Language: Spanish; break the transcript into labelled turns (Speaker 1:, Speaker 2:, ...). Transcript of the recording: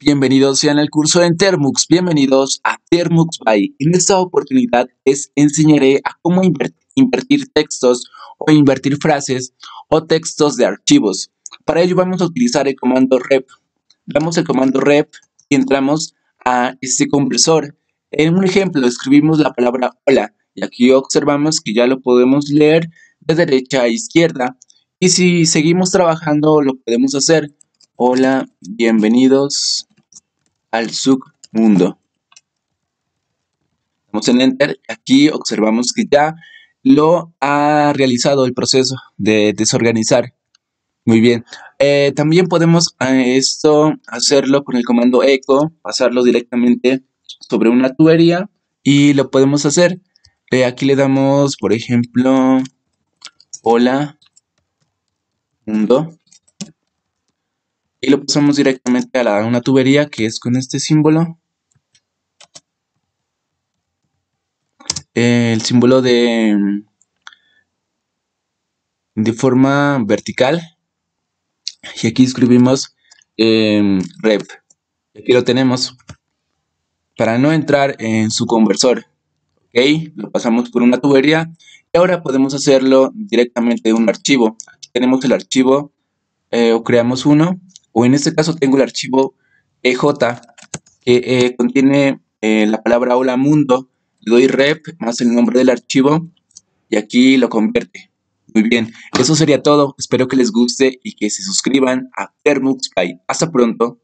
Speaker 1: Bienvenidos sean al curso en Termux, bienvenidos a Termux by. En esta oportunidad les enseñaré a cómo invertir textos o invertir frases o textos de archivos. Para ello vamos a utilizar el comando rep. Damos el comando rep y entramos a este compresor. En un ejemplo escribimos la palabra hola y aquí observamos que ya lo podemos leer de derecha a izquierda. Y si seguimos trabajando lo podemos hacer Hola, bienvenidos al submundo. Damos en Enter. Aquí observamos que ya lo ha realizado el proceso de desorganizar. Muy bien. Eh, también podemos eh, esto hacerlo con el comando echo, pasarlo directamente sobre una tubería y lo podemos hacer. Eh, aquí le damos, por ejemplo, hola mundo y lo pasamos directamente a, una tubería que es con este símbolo. el símbolo de, de forma vertical. Y aquí escribimos eh, rep. Aquí lo tenemos. Para no entrar en su conversor. ¿Ok? Lo pasamos por una tubería. Y ahora podemos hacerlo directamente de un archivo. Aquí tenemos el archivo. Eh, o creamos uno o en este caso tengo el archivo EJ que eh, contiene eh, la palabra hola mundo, le doy rep más el nombre del archivo y aquí lo convierte. Muy bien, eso sería todo. Espero que les guste y que se suscriban a Termux Hasta pronto.